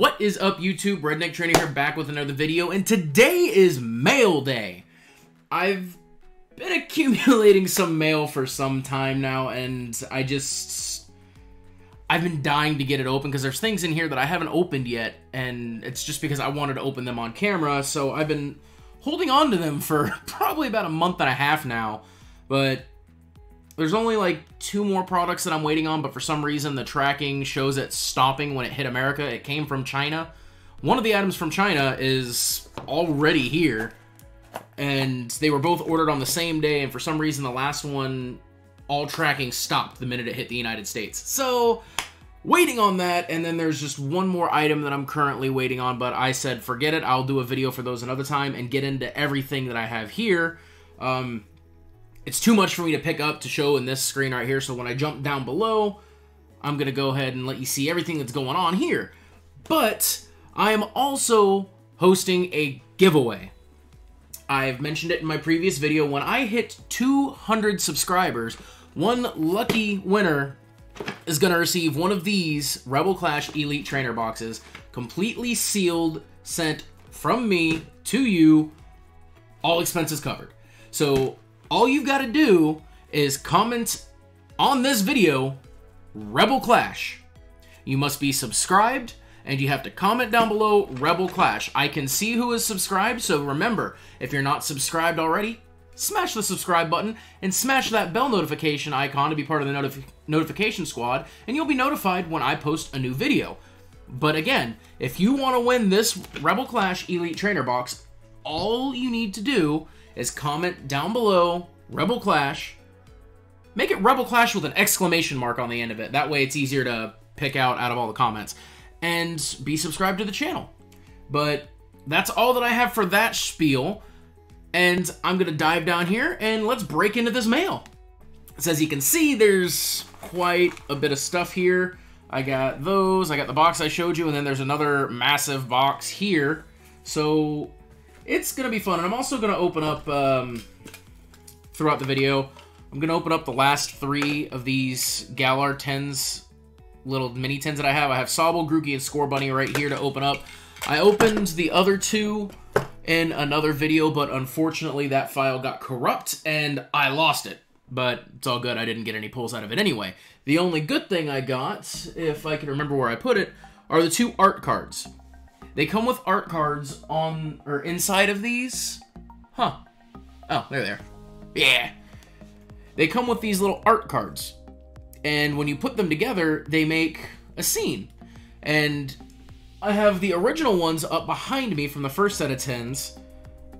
What is up, YouTube? Redneck Trainer here, back with another video, and today is mail day. I've been accumulating some mail for some time now, and I just... I've been dying to get it open because there's things in here that I haven't opened yet, and it's just because I wanted to open them on camera, so I've been holding on to them for probably about a month and a half now, but there's only like two more products that I'm waiting on, but for some reason the tracking shows it stopping when it hit America. It came from China. One of the items from China is already here, and they were both ordered on the same day, and for some reason the last one, all tracking stopped the minute it hit the United States. So, waiting on that, and then there's just one more item that I'm currently waiting on, but I said forget it, I'll do a video for those another time and get into everything that I have here. Um, it's too much for me to pick up to show in this screen right here. So when I jump down below, I'm going to go ahead and let you see everything that's going on here. But I am also hosting a giveaway. I've mentioned it in my previous video. When I hit 200 subscribers, one lucky winner is going to receive one of these Rebel Clash Elite Trainer boxes, completely sealed, sent from me to you, all expenses covered. So all you've got to do is comment on this video, Rebel Clash. You must be subscribed, and you have to comment down below, Rebel Clash. I can see who is subscribed, so remember, if you're not subscribed already, smash the subscribe button and smash that bell notification icon to be part of the notif notification squad, and you'll be notified when I post a new video. But again, if you want to win this Rebel Clash Elite Trainer Box, all you need to do is comment down below Rebel Clash. Make it Rebel Clash with an exclamation mark on the end of it. That way it's easier to pick out out of all the comments. And be subscribed to the channel. But that's all that I have for that spiel. And I'm going to dive down here and let's break into this mail. So as you can see, there's quite a bit of stuff here. I got those, I got the box I showed you, and then there's another massive box here. So it's going to be fun. And I'm also going to open up, um, throughout the video, I'm going to open up the last three of these Galar 10s, little mini 10s that I have. I have Sobble, Grookey, and Scorbunny right here to open up. I opened the other two in another video, but unfortunately that file got corrupt and I lost it. But it's all good, I didn't get any pulls out of it anyway. The only good thing I got, if I can remember where I put it, are the two art cards. They come with art cards on or inside of these. Huh. Oh, there they are. Yeah. They come with these little art cards. And when you put them together, they make a scene. And I have the original ones up behind me from the first set of 10s.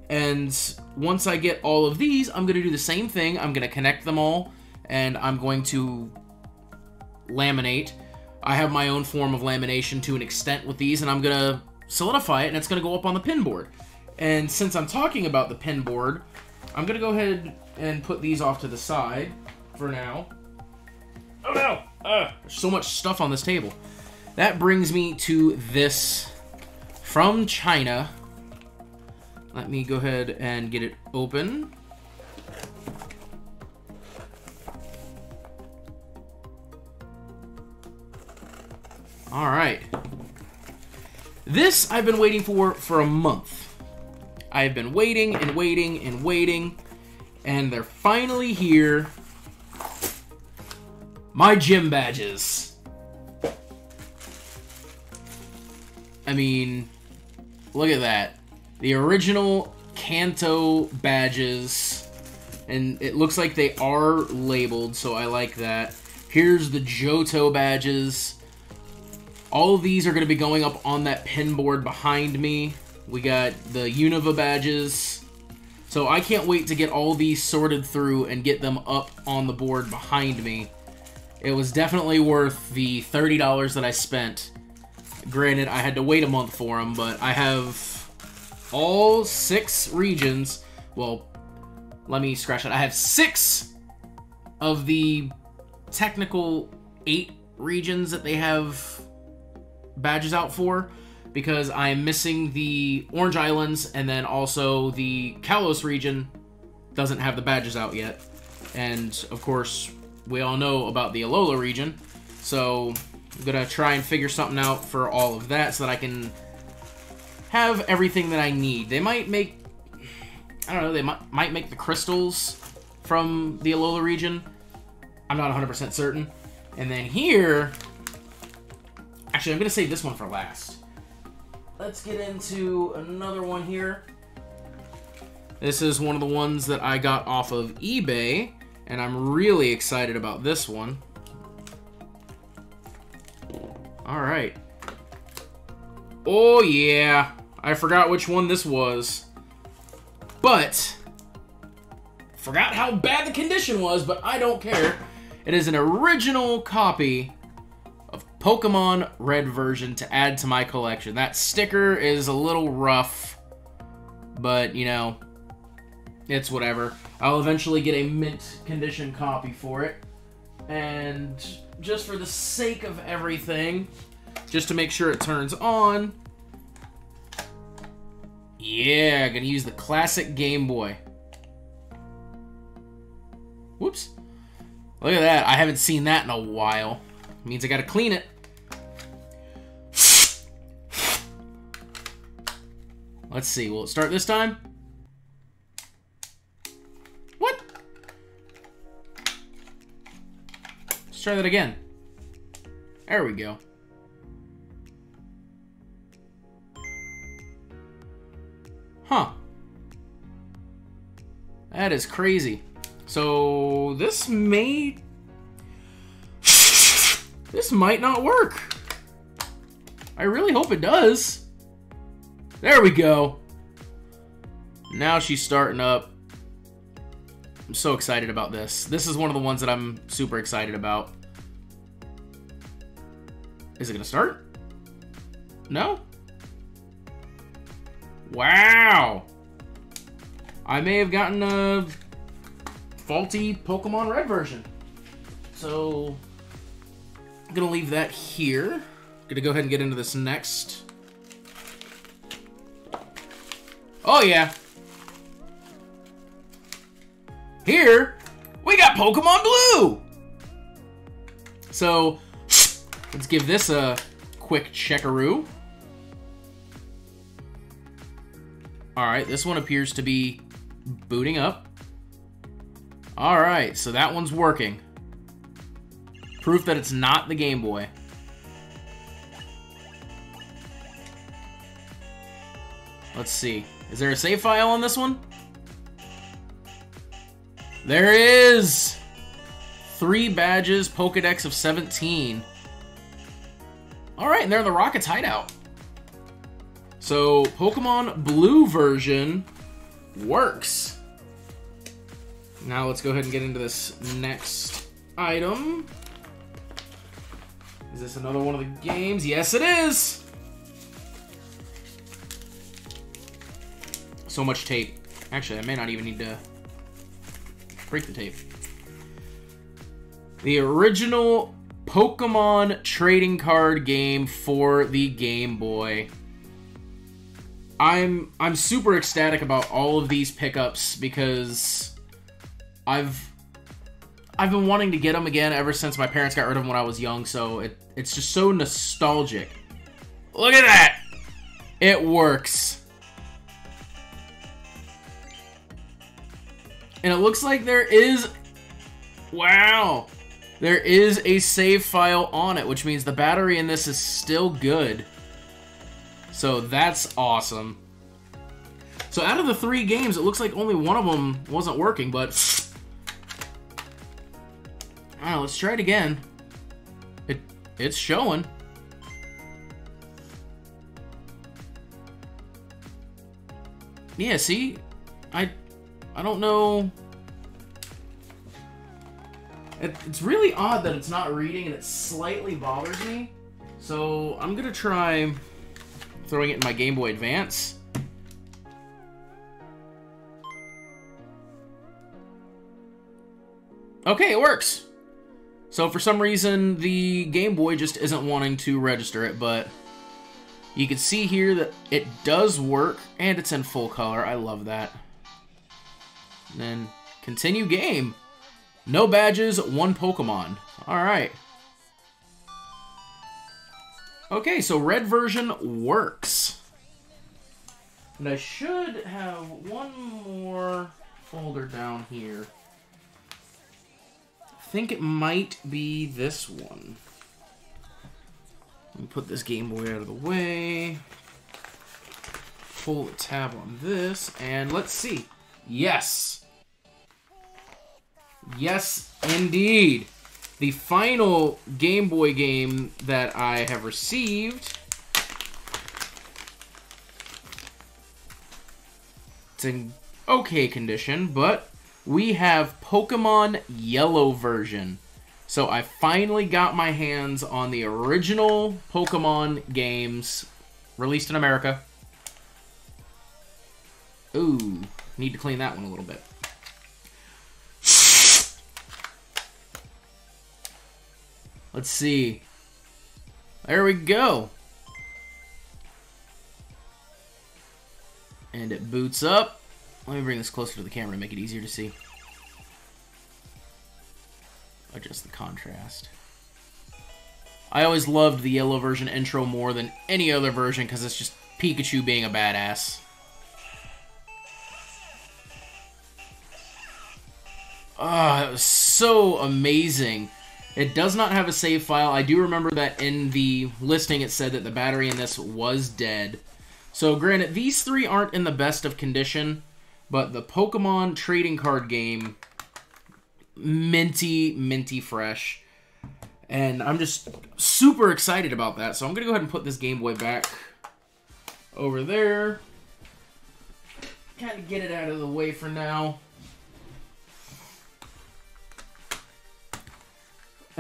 And once I get all of these, I'm going to do the same thing. I'm going to connect them all. And I'm going to laminate. I have my own form of lamination to an extent with these. And I'm going to solidify it, and it's going to go up on the pin board. And since I'm talking about the pin board, I'm going to go ahead and put these off to the side for now. Oh no! Uh, there's so much stuff on this table. That brings me to this from China. Let me go ahead and get it open. All right. This I've been waiting for for a month. I've been waiting and waiting and waiting, and they're finally here. My gym badges. I mean, look at that. The original Kanto badges, and it looks like they are labeled, so I like that. Here's the Johto badges. All of these are going to be going up on that pin board behind me. We got the Unova badges. So I can't wait to get all these sorted through and get them up on the board behind me. It was definitely worth the $30 that I spent. Granted, I had to wait a month for them, but I have all six regions. Well, let me scratch that. I have six of the technical eight regions that they have badges out for because I'm missing the Orange Islands and then also the Kalos region doesn't have the badges out yet. And of course, we all know about the Alola region. So I'm gonna try and figure something out for all of that so that I can have everything that I need. They might make, I don't know, they might, might make the crystals from the Alola region. I'm not 100% certain. And then here, actually, I'm gonna save this one for last. Let's get into another one here. This is one of the ones that I got off of eBay, and I'm really excited about this one. All right. Oh, yeah. I forgot which one this was. But, forgot how bad the condition was, but I don't care. It is an original copy Pokemon Red version to add to my collection. That sticker is a little rough, but, you know, it's whatever. I'll eventually get a mint condition copy for it. And just for the sake of everything, just to make sure it turns on. Yeah, gonna use the classic Game Boy. Whoops. Look at that. I haven't seen that in a while. means I gotta clean it. Let's see. Will it start this time? What? Let's try that again. There we go. Huh. That is crazy. So this may... this might not work. I really hope it does. There we go. Now she's starting up. I'm so excited about this. This is one of the ones that I'm super excited about. Is it going to start? No? Wow! I may have gotten a faulty Pokemon Red version. So, I'm gonna leave that here. Gonna go ahead and get into this next. Oh yeah. Here, we got Pokemon Blue! So, let's give this a quick checkaroo. Alright, this one appears to be booting up. Alright, so that one's working. Proof that it's not the Game Boy. Let's see. Is there a save file on this one? There is! Three badges, Pokedex of 17. Alright, and they're in the Rockets hideout. So, Pokemon Blue version works. Now let's go ahead and get into this next item. Is this another one of the games? Yes, it is! So much tape. Actually, I may not even need to break the tape. The original Pokemon trading card game for the Game Boy. I'm I'm super ecstatic about all of these pickups because I've I've been wanting to get them again ever since my parents got rid of them when I was young, so it it's just so nostalgic. Look at that! It works. And it looks like there is Wow. There is a save file on it, which means the battery in this is still good. So that's awesome. So out of the three games, it looks like only one of them wasn't working, but... Alright, let's try it again. It It's showing. Yeah, see? I I don't know... It, it's really odd that it's not reading and it slightly bothers me. So I'm gonna try throwing it in my Game Boy Advance. Okay, it works. So for some reason, the Game Boy just isn't wanting to register it, but you can see here that it does work, and it's in full color. I love that. Then continue game. No badges, one Pokemon. All right. Okay, so red version works. And I should have one more folder down here. I think it might be this one. Let me put this Game Boy out of the way. Pull the tab on this, and let's see. Yes! Yes, indeed! The final Game Boy game that I have received It's in okay condition, but we have Pokemon Yellow version. So I finally got my hands on the original Pokemon games released in America. Ooh, need to clean that one a little bit. Let's see. There we go. And it boots up. Let me bring this closer to the camera to make it easier to see. Adjust the contrast. I always loved the yellow version intro more than any other version because it's just Pikachu being a badass. Ah, oh, it was so amazing. It does not have a save file. I do remember that in the listing it said that the battery in this was dead. So granted, these three aren't in the best of condition, but the Pokemon trading card game, minty, minty fresh. And I'm just super excited about that. So I'm going to go ahead and put this Game Boy back over there. Kind of get it out of the way for now.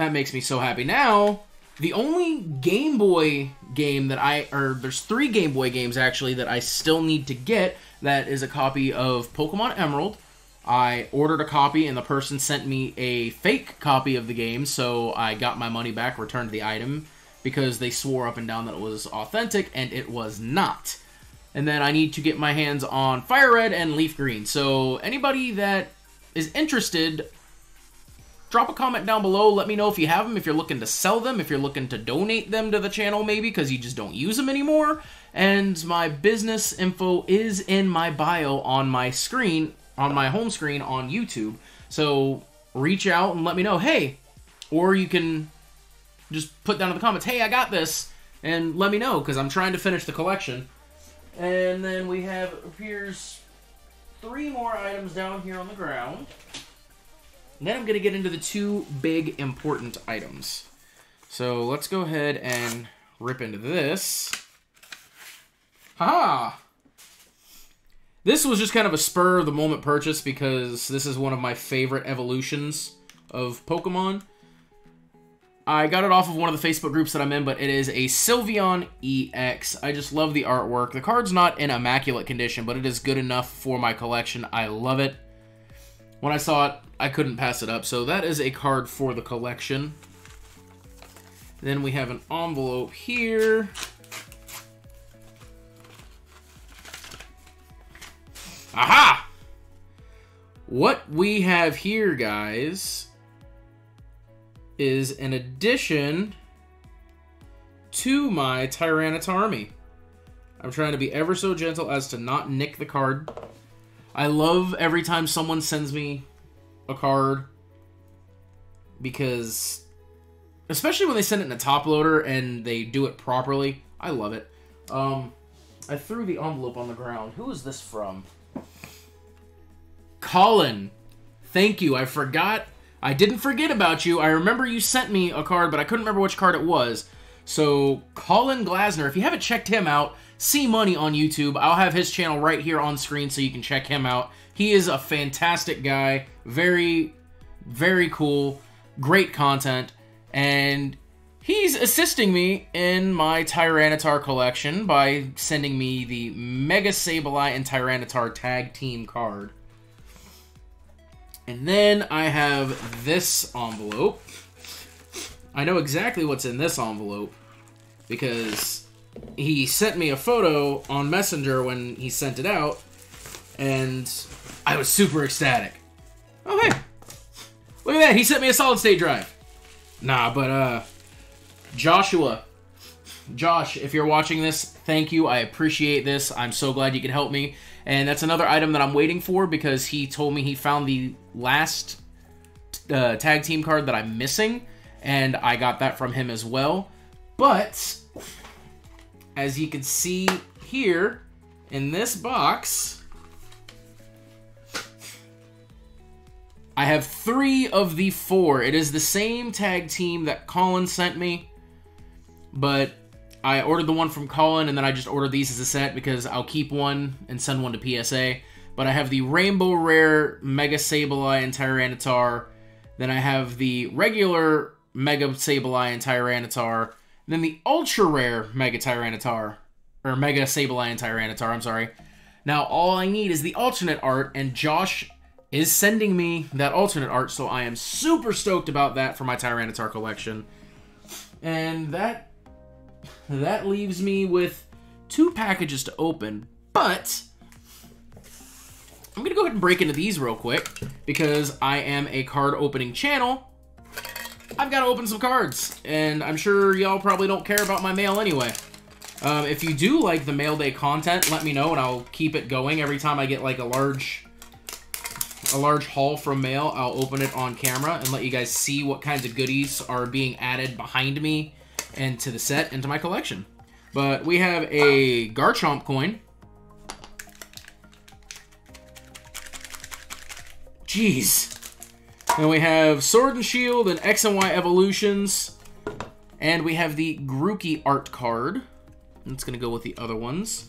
That makes me so happy. Now, the only Game Boy game that I, or there's three Game Boy games actually that I still need to get that is a copy of Pokemon Emerald. I ordered a copy and the person sent me a fake copy of the game, so I got my money back, returned the item, because they swore up and down that it was authentic, and it was not. And then I need to get my hands on Fire Red and Leaf Green. So anybody that is interested, drop a comment down below. Let me know if you have them, if you're looking to sell them, if you're looking to donate them to the channel maybe because you just don't use them anymore. And my business info is in my bio on my screen, on my home screen on YouTube. So reach out and let me know, hey, or you can just put down in the comments, hey, I got this, and let me know because I'm trying to finish the collection. And then we have, appears three more items down here on the ground. And then I'm going to get into the two big important items. So let's go ahead and rip into this. Haha! This was just kind of a spur of the moment purchase because this is one of my favorite evolutions of Pokemon. I got it off of one of the Facebook groups that I'm in, but it is a Sylveon EX. I just love the artwork. The card's not in immaculate condition, but it is good enough for my collection. I love it. When I saw it, I couldn't pass it up. So that is a card for the collection. Then we have an envelope here. Aha! What we have here, guys, is an addition to my Tyranitar army. I'm trying to be ever so gentle as to not nick the card. I love every time someone sends me a card because especially when they send it in a top loader and they do it properly. I love it. Um, I threw the envelope on the ground. Who is this from? Colin. Thank you. I forgot. I didn't forget about you. I remember you sent me a card, but I couldn't remember which card it was. So, Colin Glasner, if you haven't checked him out, C Money on YouTube. I'll have his channel right here on screen so you can check him out. He is a fantastic guy, very, very cool, great content, and he's assisting me in my Tyranitar collection by sending me the Mega Sableye and Tyranitar tag team card. And then I have this envelope. I know exactly what's in this envelope because he sent me a photo on Messenger when he sent it out, and I was super ecstatic. Oh, hey. Look at that. He sent me a solid state drive. Nah, but, uh, Joshua. Josh, if you're watching this, thank you. I appreciate this. I'm so glad you could help me. And that's another item that I'm waiting for because he told me he found the last uh, tag team card that I'm missing, and I got that from him as well. But as you can see here in this box, I have three of the four. It is the same tag team that Colin sent me, but I ordered the one from Colin, and then I just ordered these as a set because I'll keep one and send one to PSA. But I have the Rainbow Rare Mega Sableye and Tyranitar. Then I have the regular Mega Sableye and Tyranitar. And then the Ultra Rare Mega Tyranitar. Or Mega Sableye and Tyranitar, I'm sorry. Now, all I need is the alternate art, and Josh is sending me that alternate art, so I am super stoked about that for my Tyranitar collection. And that that leaves me with two packages to open, but I'm to go ahead and break into these real quick because I am a card opening channel. I've got to open some cards, and I'm sure y'all probably don't care about my mail anyway. Um, if you do like the mail day content, let me know, and I'll keep it going every time I get like a large a large haul from mail. I'll open it on camera and let you guys see what kinds of goodies are being added behind me and to the set into my collection. But we have a Garchomp coin. Jeez. And we have Sword and Shield and X and Y Evolutions. And we have the Grookey art card. It's going to go with the other ones.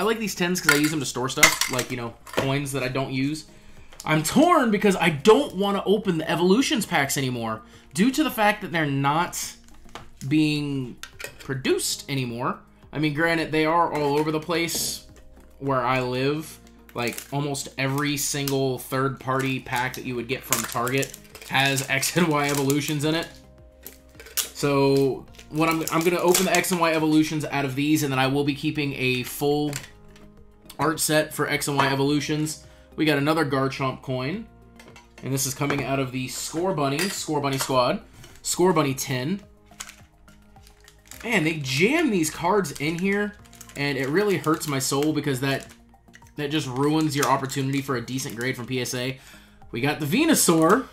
I like these tins because I use them to store stuff, like, you know, coins that I don't use. I'm torn because I don't want to open the Evolutions packs anymore due to the fact that they're not being produced anymore. I mean, granted, they are all over the place where I live. Like, almost every single third-party pack that you would get from Target has X and Y evolutions in it. So, what I'm, I'm going to open the X and Y evolutions out of these, and then I will be keeping a full art set for X and Y evolutions. We got another Garchomp coin, and this is coming out of the Scorbunny, Score Bunny Squad, Scorbunny 10. Man, they jam these cards in here, and it really hurts my soul because that that just ruins your opportunity for a decent grade from PSA. We got the Venusaur.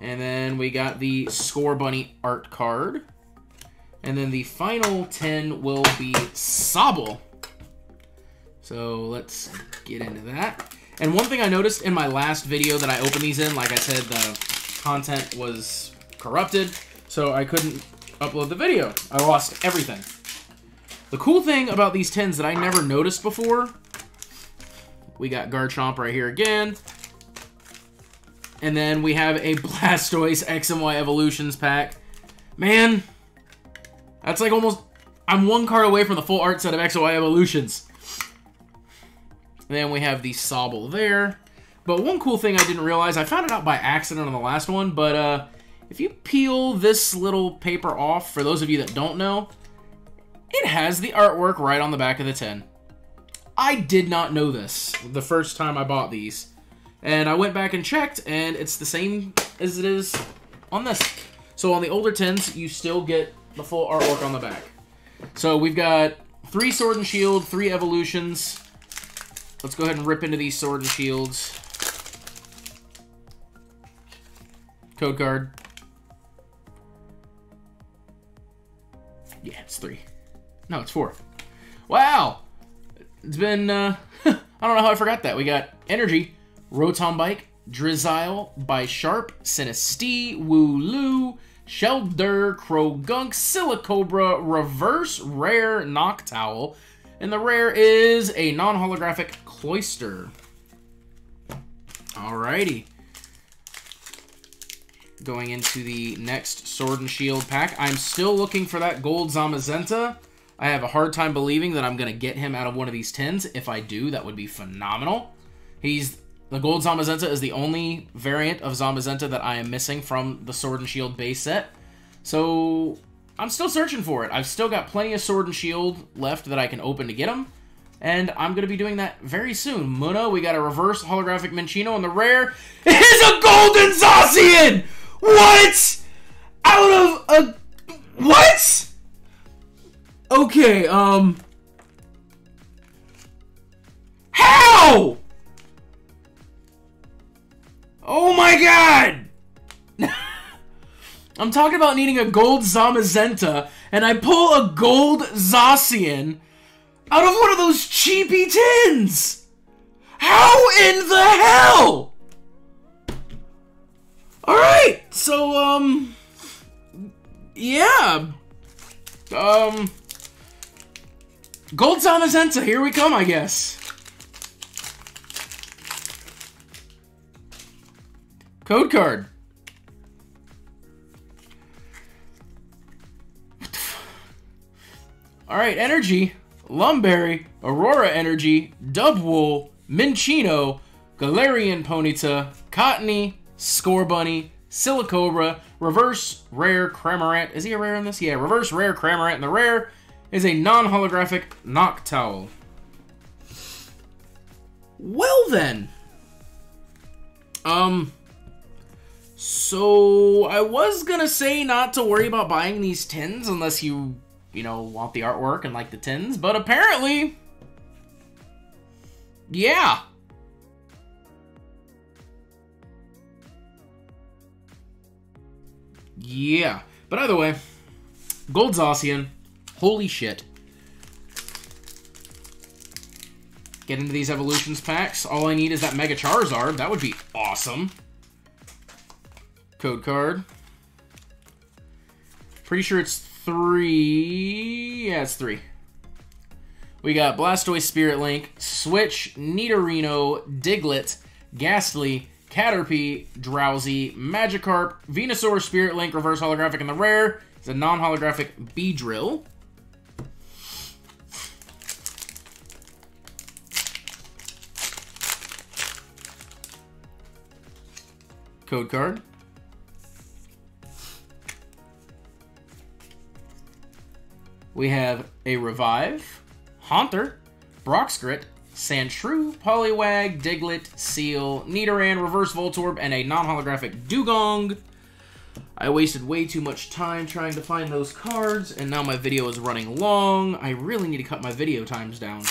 And then we got the Scorbunny art card. And then the final 10 will be Sobble. So let's get into that. And one thing I noticed in my last video that I opened these in, like I said, the content was corrupted, so I couldn't upload the video. I lost everything. The cool thing about these tins that I never noticed before, we got Garchomp right here again. And then we have a Blastoise X and Y Evolutions pack. Man, that's like almost... I'm one card away from the full art set of X and Y Evolutions. And then we have the Sobble there. But one cool thing I didn't realize, I found it out by accident on the last one, but uh, if you peel this little paper off, for those of you that don't know, it has the artwork right on the back of the tin. I did not know this the first time I bought these. And I went back and checked, and it's the same as it is on this. So on the older tins, you still get the full artwork on the back. So we've got three Sword and Shield, three Evolutions. Let's go ahead and rip into these Sword and Shields. Code card. Yeah, it's three. No, it's four. Wow! It's been, uh, I don't know how I forgot that. We got Energy, Rotom Bike, Drizzile, Bisharp, Sinistea, Wooloo, Shellder, Croagunk, Silicobra, Reverse Rare Noctowl, and the rare is a non-holographic Cloyster. Alrighty going into the next Sword and Shield pack. I'm still looking for that gold Zamazenta. I have a hard time believing that I'm going to get him out of one of these tins. If I do, that would be phenomenal. He's The gold Zamazenta is the only variant of Zamazenta that I am missing from the Sword and Shield base set. So I'm still searching for it. I've still got plenty of Sword and Shield left that I can open to get him. And I'm going to be doing that very soon. Muno, we got a reverse holographic Minccino, and the rare is a Golden Zacian! What? Out of a What? Okay, um... How? Oh my god! I'm talking about needing a gold Zamazenta, and I pull a gold Zacian out of one of those cheapy tins! How in the hell? Alright, so, um... Yeah. Um... Gold Zamazenta, here we come, I guess. Code card. Alright, Energy, Lumberry, Aurora Energy, Dubwool, Minccino, Galarian Ponyta, Cottonee, Scorbunny, Silicobra, Reverse Rare Cramorant. Is he a rare in this? Yeah, Reverse Rare Cramorant. And the rare is a non-holographic Noctowl. Well then. Um, so I was gonna say not to worry about buying these tins unless you, you know, want the artwork and like the tins, but apparently, yeah. Yeah. But either way, Gold Zacian, holy shit. Get into these evolutions packs. All I need is that Mega Charizard. That would be awesome. Code card. Pretty sure it's three. Yeah, it's three. We got Blastoise Spirit Link, Switch, Nidorino, Diglett, Gastly, Caterpie, Drowzee, Magikarp, Venusaur, Spirit Link, Reverse Holographic, and the rare is a non-holographic Beedrill. Code card. We have a Revive, Haunter, Brock's Grit, Sandshrew, Poliwag, Diglett, Seel, Nidoran, Reverse Voltorb, and a non-holographic Dewgong. I wasted way too much time trying to find those cards, and now my video is running long. I really need to cut my video times down.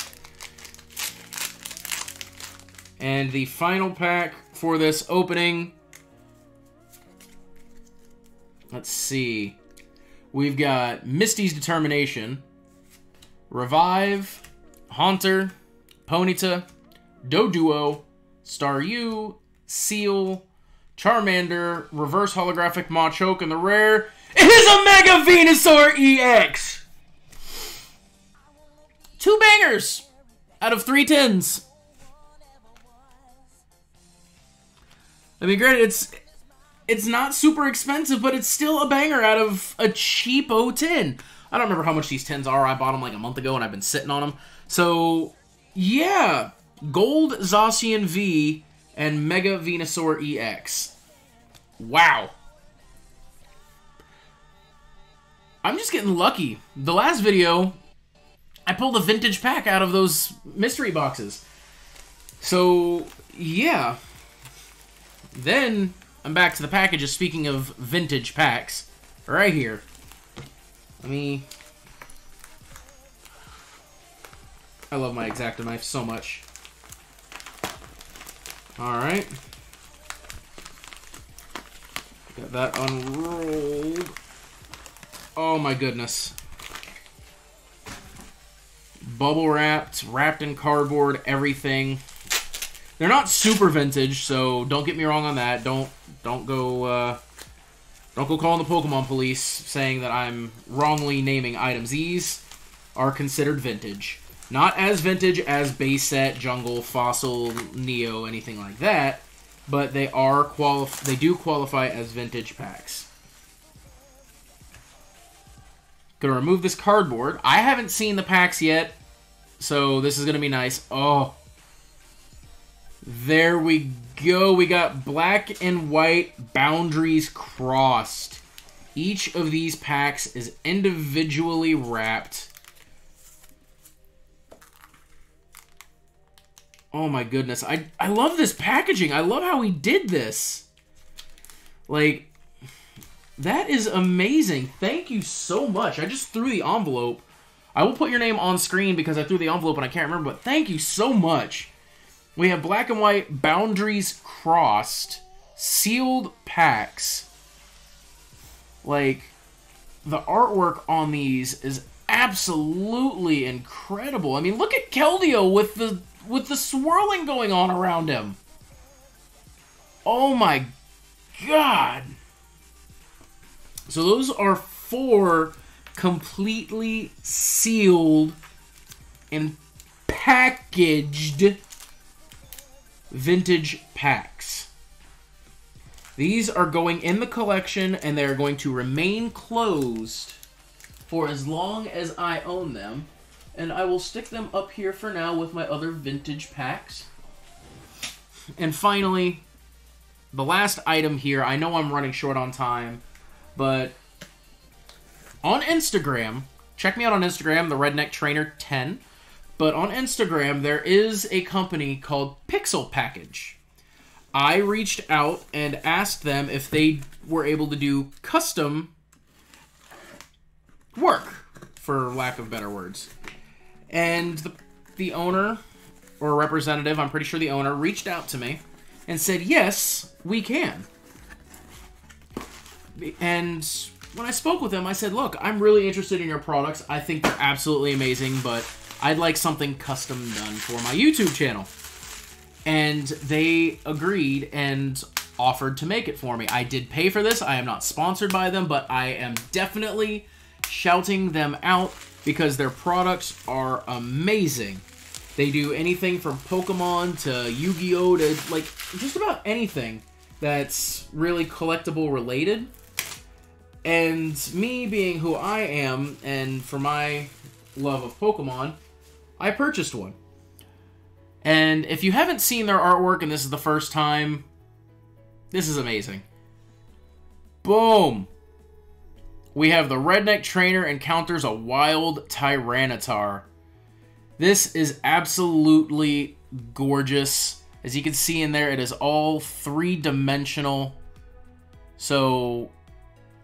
And the final pack for this opening... Let's see. We've got Misty's Determination, Revive, Haunter, Ponyta, Doduo, Staryu, Seel, Charmander, Reverse Holographic Machoke, and the rare is a Mega Venusaur EX! Two bangers out of three tens. I mean, granted, it's it's not super expensive, but it's still a banger out of a cheapo tin. I don't remember how much these tins are. I bought them like a month ago and I've been sitting on them. So, yeah. Gold Zacian V and Mega Venusaur EX. Wow. I'm just getting lucky. The last video, I pulled a vintage pack out of those mystery boxes. So, yeah. Then, I'm back to the packages. Speaking of vintage packs, right here. Let me... I love my X-Acto knife so much. Alright. Got that unrolled. Oh my goodness. Bubble wrapped, wrapped in cardboard, everything. They're not super vintage, so don't get me wrong on that. Don't don't go uh, don't go calling the Pokemon police saying that I'm wrongly naming items. These are considered vintage. Not as vintage as base set, jungle, fossil, neo, anything like that, but they are quali- they do qualify as vintage packs. Gonna remove this cardboard. I haven't seen the packs yet, so this is gonna be nice. Oh, there we go. We got black and white boundaries crossed. Each of these packs is individually wrapped. Oh my goodness. I, I love this packaging. I love how he did this. Like, That is amazing. Thank you so much. I just threw the envelope. I will put your name on screen because I threw the envelope and I can't remember, but thank you so much. We have black and white boundaries crossed, sealed packs. Like, the artwork on these is absolutely incredible. I mean, look at Keldeo with the with the swirling going on around him. Oh my god. So those are four completely sealed and packaged vintage packs. These are going in the collection and they're going to remain closed for as long as I own them. And I will stick them up here for now with my other vintage packs. And finally, the last item here. I know I'm running short on time, but on Instagram, check me out on Instagram, the Redneck Trainer 10. But on Instagram, there is a company called Pixel Package. I reached out and asked them if they were able to do custom work, for lack of better words. And the, the owner, or representative, I'm pretty sure the owner, reached out to me and said, yes, we can. And when I spoke with them, I said, look, I'm really interested in your products. I think they're absolutely amazing, but I'd like something custom done for my YouTube channel. And they agreed and offered to make it for me. I did pay for this. I am not sponsored by them, but I am definitely shouting them out because their products are amazing. They do anything from Pokemon to Yu-Gi-Oh to like just about anything that's really collectible related. And me being who I am, and for my love of Pokemon, I purchased one. And if you haven't seen their artwork and this is the first time, this is amazing. Boom! We have the Redneck Trainer encounters a wild Tyranitar. This is absolutely gorgeous. As you can see in there, it is all three-dimensional. So,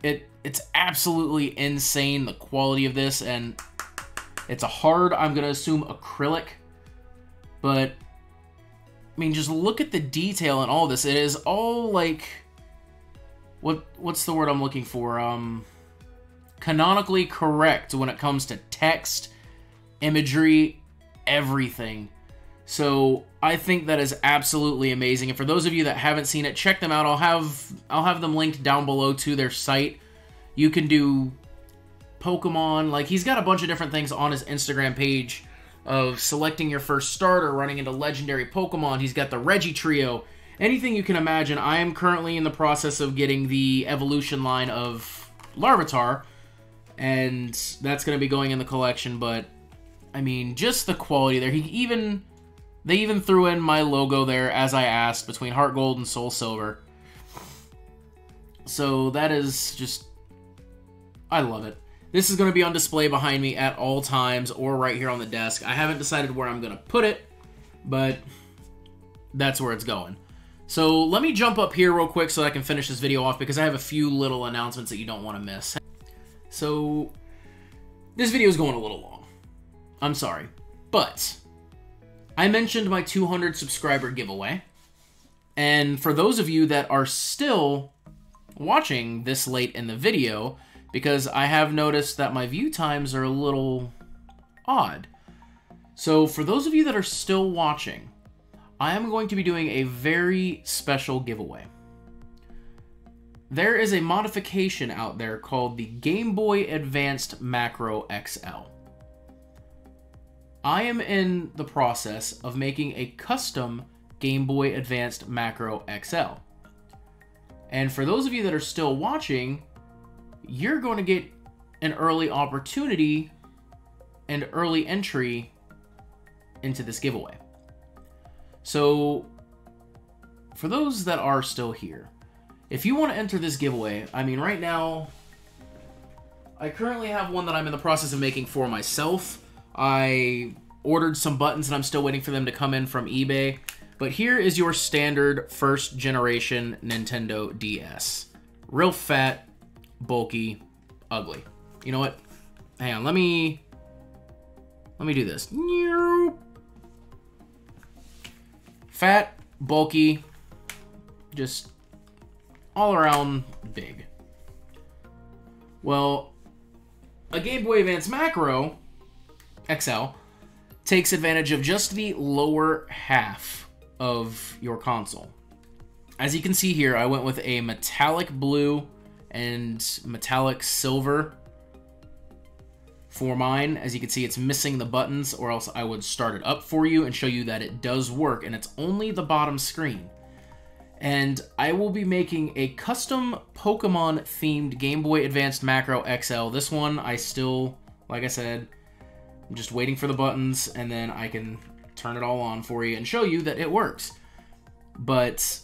it it's absolutely insane, the quality of this, and it's a hard, I'm going to assume, acrylic. But, I mean, just look at the detail in all this. It is all, like, what what's the word I'm looking for? Um, canonically correct when it comes to text, imagery, everything. So I think that is absolutely amazing. And for those of you that haven't seen it, check them out. I'll have I'll have them linked down below to their site. You can do Pokemon. Like he's got a bunch of different things on his Instagram page of selecting your first starter, running into legendary Pokemon. He's got the Regi Trio. Anything you can imagine. I am currently in the process of getting the evolution line of Larvitar, and that's going to be going in the collection. But I mean, just the quality there. He even they even threw in my logo there as I asked between Heart Gold and Soul Silver. So that is just I love it. This is going to be on display behind me at all times or right here on the desk. I haven't decided where I'm going to put it, but that's where it's going. So let me jump up here real quick so I can finish this video off because I have a few little announcements that you don't want to miss. So this video is going a little long. I'm sorry. But I mentioned my 200 subscriber giveaway. And for those of you that are still watching this late in the video, because I have noticed that my view times are a little odd. So for those of you that are still watching, I am going to be doing a very special giveaway. There is a modification out there called the Game Boy Advanced Macro XL. I am in the process of making a custom Game Boy Advanced Macro XL. And for those of you that are still watching, you're going to get an early opportunity and early entry into this giveaway. So, for those that are still here, if you want to enter this giveaway, I mean, right now, I currently have one that I'm in the process of making for myself. I ordered some buttons and I'm still waiting for them to come in from eBay. But here is your standard first generation Nintendo DS. Real fat, bulky, ugly. You know what? Hang on, let me let me do this. Fat, bulky, just all around big. Well, a Game Boy Advance Macro XL takes advantage of just the lower half of your console. As you can see here, I went with a metallic blue and metallic silver for mine. As you can see, it's missing the buttons or else I would start it up for you and show you that it does work and it's only the bottom screen. And I will be making a custom Pokemon themed Game Boy Advanced Macro XL. This one, I still, like I said, I'm just waiting for the buttons and then I can turn it all on for you and show you that it works. But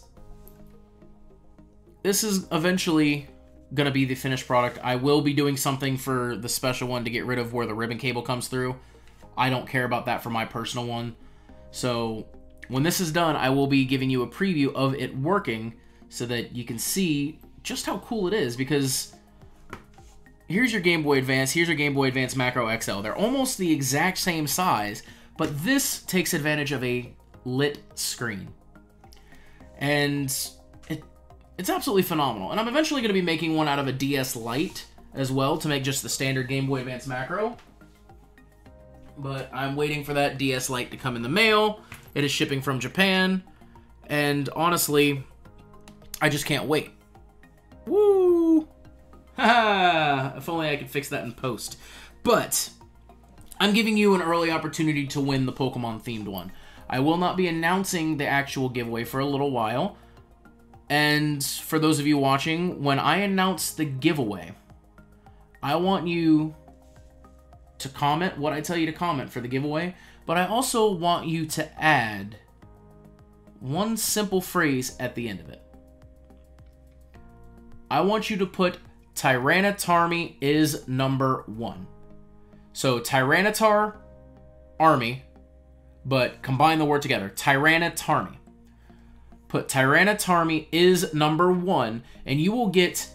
this is eventually going to be the finished product. I will be doing something for the special one to get rid of where the ribbon cable comes through. I don't care about that for my personal one. So when this is done, I will be giving you a preview of it working so that you can see just how cool it is because here's your Game Boy Advance, here's your Game Boy Advance Macro XL. They're almost the exact same size, but this takes advantage of a lit screen. And it's absolutely phenomenal. And I'm eventually going to be making one out of a DS Lite as well to make just the standard Game Boy Advance macro. But I'm waiting for that DS Lite to come in the mail. It is shipping from Japan. And honestly, I just can't wait. Woo! Haha! if only I could fix that in post. But I'm giving you an early opportunity to win the Pokemon themed one. I will not be announcing the actual giveaway for a little while and for those of you watching, when I announce the giveaway, I want you to comment what I tell you to comment for the giveaway, but I also want you to add one simple phrase at the end of it. I want you to put Tyranitar is number one. So Tyranitar, Army, but combine the word together. Tyranitar put Tyranitar is number one, and you will get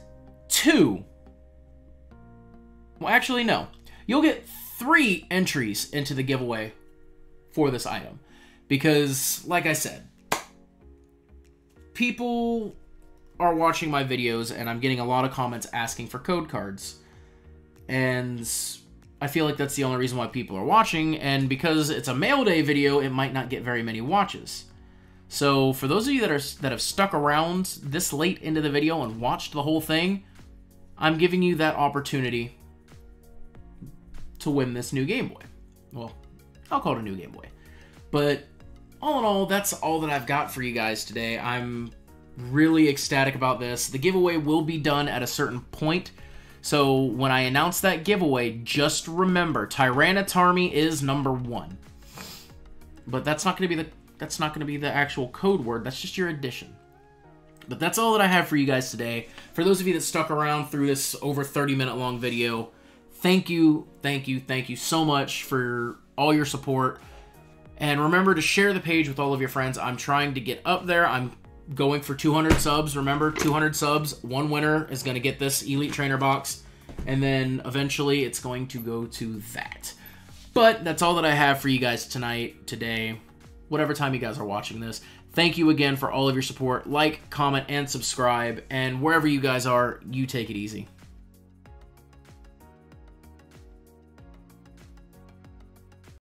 two. Well, actually, no. You'll get three entries into the giveaway for this item. Because, like I said, people are watching my videos and I'm getting a lot of comments asking for code cards. And I feel like that's the only reason why people are watching, and because it's a mail day video, it might not get very many watches. So for those of you that are that have stuck around this late into the video and watched the whole thing, I'm giving you that opportunity to win this new Game Boy. Well, I'll call it a new Game Boy. But all in all, that's all that I've got for you guys today. I'm really ecstatic about this. The giveaway will be done at a certain point. So when I announce that giveaway, just remember Tyranitar is number one. But that's not going to be the that's not going to be the actual code word. That's just your addition. But that's all that I have for you guys today. For those of you that stuck around through this over 30 minute long video, thank you, thank you, thank you so much for all your support. And remember to share the page with all of your friends. I'm trying to get up there. I'm going for 200 subs. Remember, 200 subs. One winner is going to get this Elite Trainer box. And then eventually it's going to go to that. But that's all that I have for you guys tonight, today whatever time you guys are watching this. Thank you again for all of your support. Like, comment, and subscribe. And wherever you guys are, you take it easy.